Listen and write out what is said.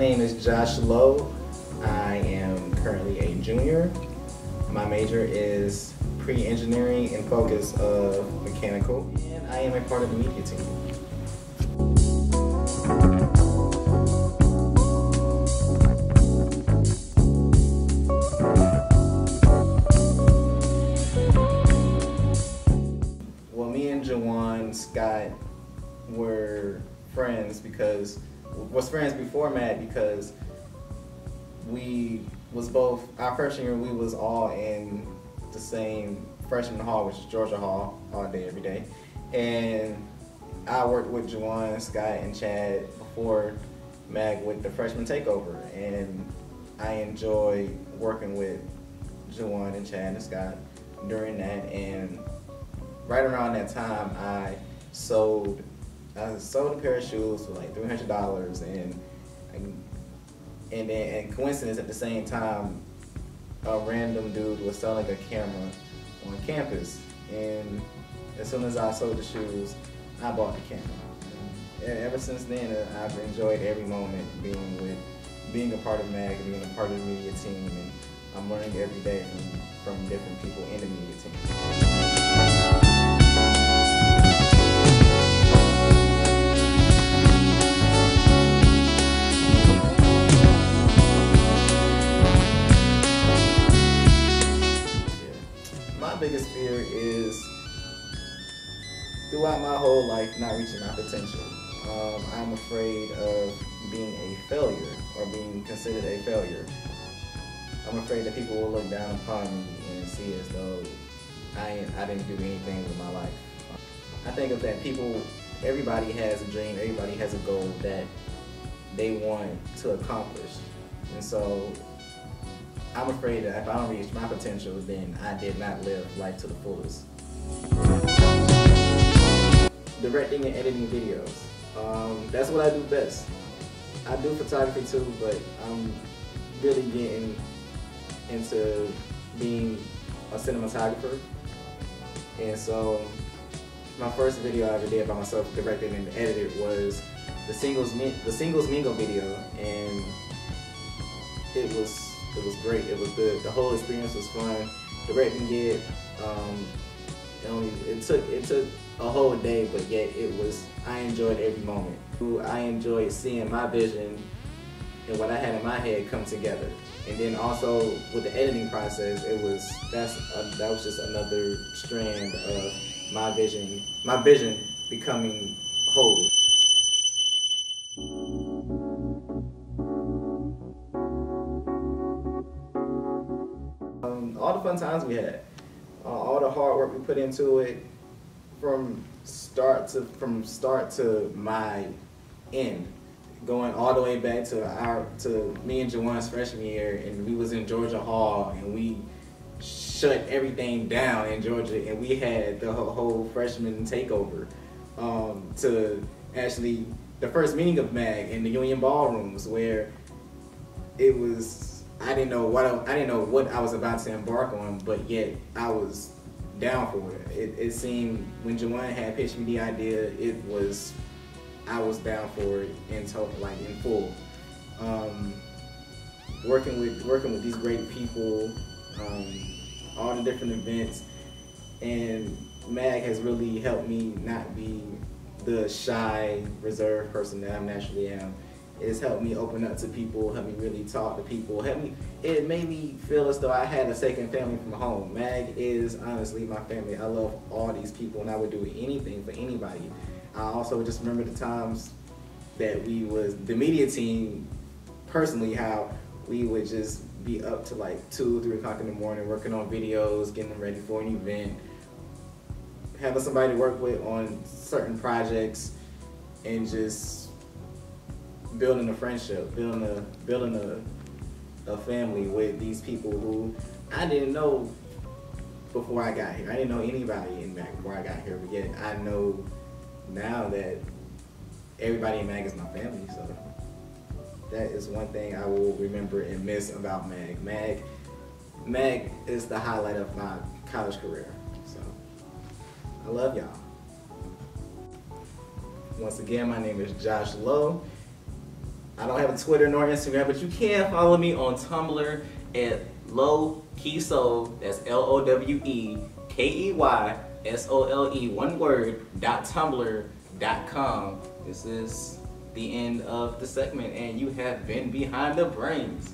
name is Josh Lowe. I am currently a junior. My major is pre-engineering and focus of mechanical. And I am a part of the media team. Well, me and Jawan Scott were friends because was friends before Mag because we was both our freshman year we was all in the same freshman hall, which is Georgia Hall, all day every day, and I worked with Jawan, Scott, and Chad before Mag with the freshman takeover, and I enjoy working with Jawan and Chad and Scott during that, and right around that time, I sold I sold a pair of shoes for like three hundred dollars, and and then and coincidence at the same time, a random dude was selling a camera on campus, and as soon as I sold the shoes, I bought the camera. And ever since then, uh, I've enjoyed every moment being with, being a part of MAG, and being a part of the media team, and I'm learning every day from, from different people in the media team. Throughout my whole life not reaching my potential. Um, I'm afraid of being a failure or being considered a failure. I'm afraid that people will look down upon me and see as though I, I didn't do anything with my life. I think of that people, everybody has a dream, everybody has a goal that they want to accomplish. And so I'm afraid that if I don't reach my potential, then I did not live life to the fullest. Directing and editing videos. Um, that's what I do best. I do photography too, but I'm really getting into being a cinematographer. And so my first video I ever did by myself, directed and edited, was the singles the singles mingle video, and it was it was great. It was good. The whole experience was fun. Directing it, um, it, took it took a whole day, but yet it was. I enjoyed every moment. I enjoyed seeing my vision and what I had in my head come together. And then also with the editing process, it was that's a, that was just another strand of my vision, my vision becoming whole. Um, all the fun times we had, uh, all the hard work we put into it, from start to from start to my end, going all the way back to our to me and Jawan's freshman year, and we was in Georgia Hall, and we shut everything down in Georgia, and we had the whole, freshman takeover um, to actually the first meeting of MAG in the Union Ballrooms where it was I didn't know what I, I didn't know what I was about to embark on, but yet I was down for it. It, it seemed when Jawan had pitched me the idea, it was I was down for it in total, like in full. Um, working with working with these great people, um, all the different events, and Mag has really helped me not be the shy, reserved person that I naturally am, It's helped me open up to people, helped me really talk to people, helped me. It made me feel as though I had a second family from home. Mag is honestly my family. I love all these people, and I would do anything for anybody. I also just remember the times that we was the media team. Personally, how we would just be up to like two, three o'clock in the morning working on videos, getting them ready for an event, having somebody to work with on certain projects, and just building a friendship, building a building a a family with these people who I didn't know before I got here. I didn't know anybody in Mag before I got here, but yet I know now that everybody in Mag is my family. So that is one thing I will remember and miss about Mag. Mag, Mag is the highlight of my college career. So I love y'all. Once again, my name is Josh Lowe. I don't have a Twitter nor Instagram, but you can follow me on Tumblr at Lowe Key Sole. That's L O W E K E Y S O L E, one word, dot tumblr dot com. This is the end of the segment, and you have been behind the brains.